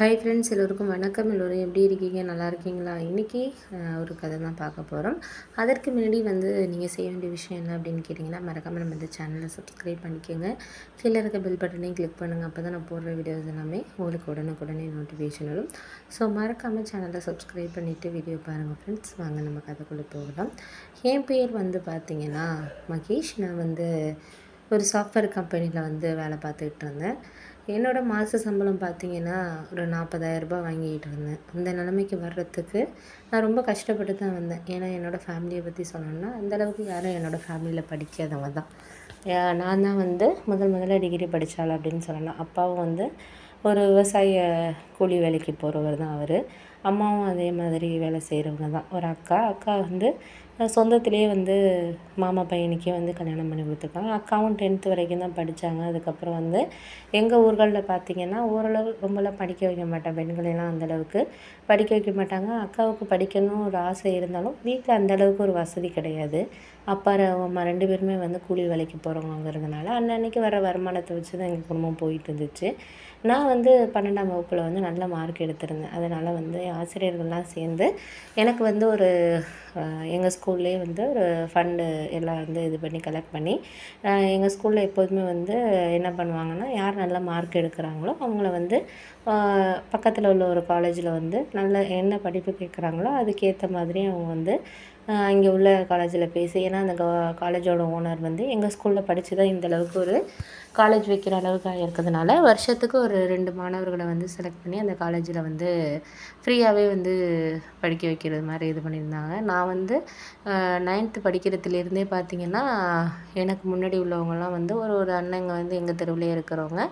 Hi friends எல்லோருக்கும் வணக்கம். எல்லோரும் எப்படி இருக்கீங்க? நல்லா இருக்கீங்களா? இன்றைக்கி ஒரு கதை தான் பார்க்க போகிறோம் அதற்கு முன்னாடி வந்து நீங்கள் செய்ய வேண்டிய விஷயம் என்ன அப்படின்னு கேட்டிங்கன்னா மறக்காமல் நம்ம இந்த சேனலை சப்ஸ்கிரைப் பண்ணிக்கோங்க. கீழே இருக்க பெல் பட்டனையும் கிளிக் பண்ணுங்கள் அப்போ தான் நான் போடுற வீடியோஸ் எல்லாமே உங்களுக்கு உடனுக்குடனே நோட்டிஃபிகேஷன் வரும். ஸோ மறக்காமல் சேனலை சப்ஸ்கிரைப் பண்ணிவிட்டு வீடியோ பாருங்கள் ஃப்ரெண்ட்ஸ் வாங்க நம்ம கதைக்குள்ளே போகலாம். என் பேர் வந்து பார்த்திங்கன்னா மகேஷ். நான் வந்து ஒரு சாஃப்ட்வேர் கம்பெனியில் வந்து வேலை பார்த்துக்கிட்டு இருந்தேன். என்னோடய மாத சம்பளம் பார்த்தீங்கன்னா ஒரு நாற்பதாயிரரூபா வாங்கிக்கிட்டு இருந்தேன். அந்த நிலைமைக்கு வர்றதுக்கு நான் ரொம்ப கஷ்டப்பட்டு தான் வந்தேன். ஏன்னா என்னோடய ஃபேமிலியை பற்றி சொல்லணும்னா அந்தளவுக்கு யாரும் என்னோடய ஃபேமிலியில் படிக்காதவங்க தான். நான் தான் வந்து முதல் முதல்ல டிகிரி படித்தாள் அப்படின்னு சொல்லலாம். அப்பாவும் வந்து ஒரு விவசாய கூலி வேலைக்கு போகிறவர் தான் அவர். அம்மாவும் அதே மாதிரி வேலை செய்கிறவங்க தான். ஒரு அக்கா அக்கா வந்து சொந்தத்திலே வந்து மாமா பையனுக்கே வந்து கல்யாணம் பண்ணி கொடுத்துருக்காங்க. அக்காவும் டென்த்து வரைக்கும் தான் படித்தாங்க அதுக்கப்புறம் வந்து எங்கள் ஊர்களில் பார்த்தீங்கன்னா ஓரளவு ரொம்பலாம் படிக்க வைக்க மாட்டேன் பெண்களெல்லாம் அந்தளவுக்கு படிக்க வைக்க மாட்டாங்க. அக்காவுக்கு படிக்கணும் ஒரு ஆசை இருந்தாலும் வீட்டில் அந்தளவுக்கு ஒரு வசதி கிடையாது. அப்பா அம்மா ரெண்டு பேருமே வந்து கூலி வேலைக்கு போகிறவங்கிறதுனால அன்னன்னைக்கு வர வருமானத்தை வச்சு தான் எங்கள் குடும்பம் போயிட்டு இருந்துச்சு. நான் வந்து பன்னெண்டாம் வகுப்பில் வந்து நல்ல மார்க் எடுத்திருந்தேன். அதனால் வந்து ஆசிரியர்கள்லாம் சேர்ந்து எனக்கு வந்து ஒரு எங்கள் ஸ்கூல்லேயே வந்து ஒரு ஃபண்டு எல்லாம் வந்து இது பண்ணி கலெக்ட் பண்ணி எங்கள் ஸ்கூலில் எப்போதுமே வந்து என்ன பண்ணுவாங்கன்னா யார் நல்ல மார்க் எடுக்கிறாங்களோ அவங்கள வந்து பக்கத்தில் உள்ள ஒரு காலேஜில் வந்து நல்ல என்ன படிப்பு கேட்குறாங்களோ அதுக்கேற்ற மாதிரி அவங்க வந்து இங்கே உள்ள காலேஜில் பேசி. ஏன்னா அந்த காலேஜோட ஓனர் வந்து எங்கள் ஸ்கூலில் படித்து தான் இந்த அளவுக்கு ஒரு காலேஜ் வைக்கிற அளவுக்கு இருக்கிறதுனால வருஷத்துக்கு ஒரு ரெண்டு மாணவர்களை வந்து செலக்ட் பண்ணி அந்த காலேஜில் வந்து ஃப்ரீயாகவே வந்து படிக்க வைக்கிறது மாதிரி இது பண்ணியிருந்தாங்க. நான் வந்து நைன்த்து படிக்கிறதுலேருந்தே பார்த்தீங்கன்னா எனக்கு முன்னாடி உள்ளவங்கலாம் வந்து ஒரு ஒரு அண்ணங்க வந்து எங்கள் தெருவிலே இருக்கிறவங்க.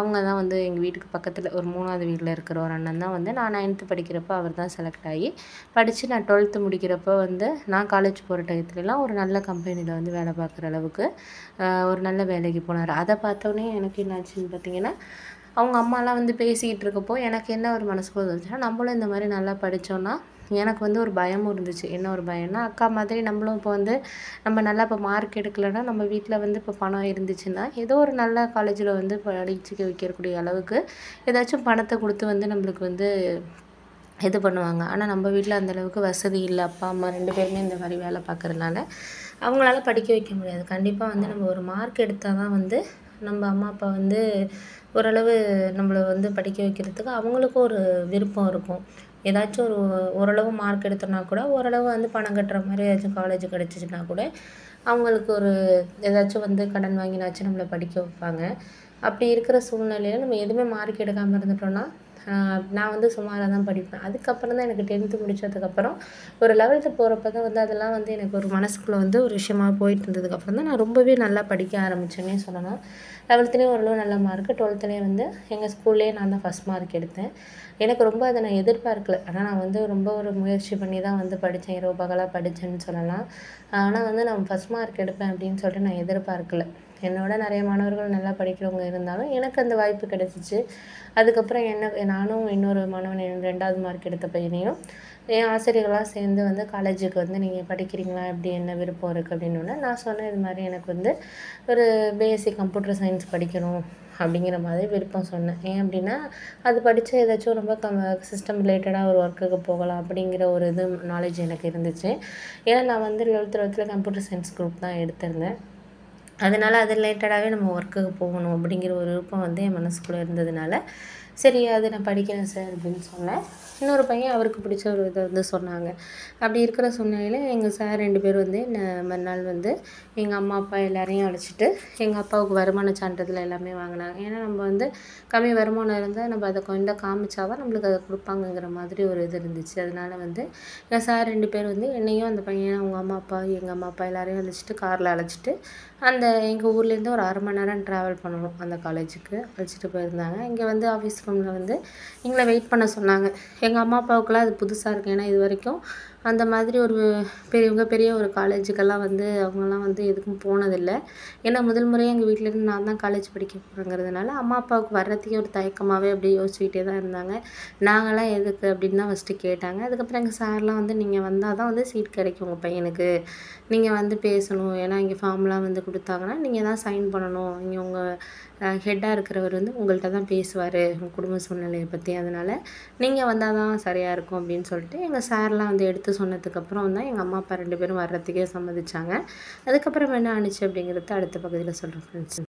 அவங்க தான் வந்து எங்கள் வீட்டுக்கு பக்கத்தில் ஒரு மூணாவது வீட்டில் இருக்கிற ஒரு அண்ணன் தான் வந்து நான் நைன்த்து படிக்கிறப்போ அவர் தான் செலக்ட் ஆகி படித்து நான் டுவெல்த்து முடிக்கிறப்போ அப்போ வந்து நான் காலேஜ் போகிற டயத்துலலாம் ஒரு நல்ல கம்பெனியில் வந்து வேலை பார்க்குற அளவுக்கு ஒரு நல்ல வேலைக்கு போனார். அதை பார்த்தோன்னே எனக்கு என்னாச்சுன்னு பார்த்தீங்கன்னா அவங்க அம்மாலாம் வந்து பேசிக்கிட்டு இருக்கப்போ எனக்கு என்ன ஒரு மனசுக்குள்ள இருந்துச்சுன்னா நம்மளும் இந்த மாதிரி நல்லா படித்தோன்னா எனக்கு வந்து ஒரு பயமும் இருந்துச்சு. என்ன ஒரு பயம்னா அக்கா மாதிரி நம்மளும் இப்போ வந்து நம்ம நல்லா இப்போ மார்க் எடுக்கலைன்னா நம்ம வீட்டில் வந்து இப்போ பணம் இருந்துச்சுன்னா ஏதோ ஒரு நல்ல காலேஜில் வந்து படிச்சுக்க வைக்கக்கூடிய அளவுக்கு ஏதாச்சும் பணத்தை கொடுத்து வந்து நம்மளுக்கு வந்து இது பண்ணுவாங்க. ஆனால் நம்ம வீட்டில் அந்தளவுக்கு வசதி இல்லை. அப்பா அம்மா ரெண்டு பேருமே இந்த மாதிரி வேலை பார்க்கறதுனால அவங்களால படிக்க வைக்க முடியாது. கண்டிப்பாக வந்து நம்ம ஒரு மார்க் எடுத்தால் தான் வந்து நம்ம அம்மா அப்பா வந்து ஓரளவு நம்மளை வந்து படிக்க வைக்கிறதுக்கு அவங்களுக்கும் ஒரு விருப்பம் இருக்கும். ஏதாச்சும் ஒரு ஓரளவு மார்க் எடுத்தோன்னா கூட ஓரளவு வந்து பணம் கட்டுற மாதிரி ஏதாச்சும் காலேஜ் கிடச்சிச்சின்னா கூட அவங்களுக்கு ஒரு ஏதாச்சும் வந்து கடன் வாங்கினாச்சும் நம்மளை படிக்க வைப்பாங்க. அப்படி இருக்கிற சூழ்நிலையில் நம்ம எதுவுமே மார்க் எடுக்காமல் இருந்துட்டோம்னா நான் வந்து சுமாராக தான் படிப்பேன். அதுக்கப்புறம் தான் எனக்கு டென்த்து முடித்ததுக்கப்புறம் ஒரு லெவல்த்து போகிறப்ப தான் வந்து அதெல்லாம் வந்து எனக்கு ஒரு மனசுக்குள்ளே வந்து ஒரு விஷயமா போயிட்டு இருந்ததுக்கப்புறம் தான் நான் ரொம்பவே நல்லா படிக்க ஆரம்பிச்சேன்னே சொல்லலாம். லெவல்த்துலேயும் ஓரளவு நல்ல மார்க்கு டுவெல்த்துலேயும் வந்து எங்கள் ஸ்கூல்லேயே நான் தான் ஃபஸ்ட் மார்க் எடுத்தேன். எனக்கு ரொம்ப அதை நான் எதிர்பார்க்கல. ஆனால் நான் வந்து ரொம்ப ஒரு முயற்சி பண்ணி தான் வந்து படித்தேன் இரவு பகலாக படித்தேன்னு சொல்லலாம். ஆனால் வந்து நான் ஃபஸ்ட் மார்க் எடுப்பேன் அப்படின்னு சொல்லிட்டு நான் எதிர்பார்க்கல. என்னோட நிறைய மாணவர்கள் நல்லா படிக்கிறவங்க இருந்தாலும் எனக்கு அந்த வாய்ப்பு கிடைச்சிச்சு. அதுக்கப்புறம் என்ன நானும் இன்னொரு மாணவன் ரெண்டாவது மார்க் எடுத்த பையனையும் என் ஆசிரியர்களாக சேர்ந்து வந்து காலேஜுக்கு வந்து நீங்கள் படிக்கிறீங்களா? எப்படி என்ன விருப்பம் இருக்குது அப்படின்னு நான் சொன்னேன் இது மாதிரி எனக்கு வந்து ஒரு பிஎஸ்சி கம்ப்யூட்டர் சயின்ஸ் படிக்கணும் அப்படிங்கிற மாதிரி விருப்பம் சொன்னேன். ஏன் அப்படின்னா அது படித்த ஏதாச்சும் ரொம்ப கம் சிஸ்டம் ரிலேட்டடாக ஒரு ஒர்க்குக்கு போகலாம் அப்படிங்கிற ஒரு இது நாலேஜ் எனக்கு இருந்துச்சு. ஏன்னா நான் வந்து லெவல்த் டுவெல்த்தில் கம்ப்யூட்டர் சயின்ஸ் குரூப் தான் எடுத்திருந்தேன். அதனால் அது ரிலேட்டடாகவே நம்ம ஒர்க்குக்கு போகணும் அப்படிங்கிற ஒரு விருப்பம் வந்து என் மனசுக்குள்ளே இருந்ததுனால சரி அது நான் படிக்கிறேன் சார் அப்படின்னு சொன்னேன். இன்னொரு பையன் அவருக்கு பிடிச்ச ஒரு இதை வந்து சொன்னாங்க. அப்படி இருக்கிற சூழ்நிலையில் எங்கள் சார் ரெண்டு பேர் வந்து என்ன மறுநாள் வந்து எங்கள் அம்மா அப்பா எல்லாரையும் அழைச்சிட்டு எங்கள் அப்பாவுக்கு வருமான சான்றிதழ் எல்லாமே வாங்கினாங்க. ஏன்னா நம்ம வந்து கம்மி வருமானம் இருந்தால் நம்ம அதை கொஞ்சம் காமிச்சாதான் நம்மளுக்கு அதை கொடுப்பாங்கங்கிற மாதிரி ஒரு இது இருந்துச்சு. அதனால் வந்து எங்கள் சார் ரெண்டு பேர் வந்து என்னையும் அந்த பையன் அவங்க அம்மா அப்பா எங்கள் அம்மா அப்பா எல்லாரையும் அழைச்சிட்டு காரில் அழைச்சிட்டு அந்த எங்கள் ஊர்லேருந்து ஒரு அரை மணி நேரம் ட்ராவல் பண்ணணும். அந்த காலேஜுக்கு அழைச்சிட்டு போயிருந்தாங்க. இங்கே வந்து ஆஃபீஸ் ரூமில் வந்து எங்களை வெயிட் பண்ண சொன்னாங்க. எங்கள் அம்மா அப்பாவுக்குலாம் அது புதுசாக இருக்குது ஏன்னா இது வரைக்கும் அந்த மாதிரி ஒரு பெரியவங்க பெரிய ஒரு காலேஜுக்கெல்லாம் வந்து அவங்கெல்லாம் வந்து எதுக்கும் போனதில்லை. ஏன்னா முதல் முறையாக எங்கள் வீட்டிலேருந்து நான் தான் காலேஜ் படிக்க போகிறேங்கிறதுனால அம்மா அப்பாவுக்கு வர்றதுக்கே ஒரு தயக்கமாகவே அப்படியே யோசிச்சுக்கிட்டே தான் இருந்தாங்க. நாங்களாம் எதுக்கு அப்படின்னு தான் ஃபஸ்ட்டு கேட்டாங்க. அதுக்கப்புறம் எங்கள் சார்லாம் வந்து நீங்கள் வந்தால் தான் வந்து சீட் கிடைக்கும் உங்கள் பையனுக்கு. நீங்கள் வந்து பேசணும். ஏன்னா இங்கே ஃபார்ம்லாம் வந்து கொடுத்தாங்கன்னா நீங்கள் தான் சைன் பண்ணணும். இங்கே உங்கள் ஹெட்டாக இருக்கிறவர் வந்து உங்கள்கிட்ட தான் பேசுவார். உங்கள் குடும்ப சூழ்நிலையை பற்றி அதனால் நீங்கள் வந்தால் தான் சரியாக இருக்கும். அப்படின்னு சொல்லிட்டு எங்கள் சார்லாம் வந்து எடுத்து சொன்னதுக்கப்புறம் தான் எங்கள் அம்மா அப்பா ரெண்டு பேரும் வர்றதுக்கே சம்மதிச்சாங்க. அதுக்கப்புறம் என்ன ஆணுச்சு அப்படிங்கிறத அடுத்த பகுதியில் சொல்கிறேன் ஃப்ரெண்ட்ஸ்